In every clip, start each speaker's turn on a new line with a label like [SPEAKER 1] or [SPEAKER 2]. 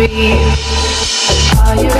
[SPEAKER 1] Are you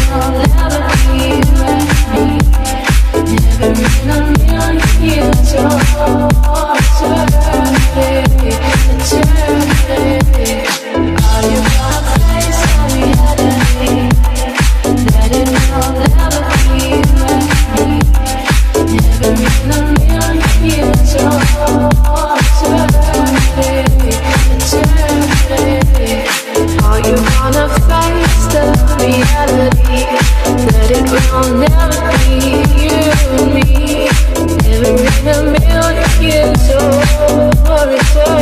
[SPEAKER 1] I'll never you so, worry so.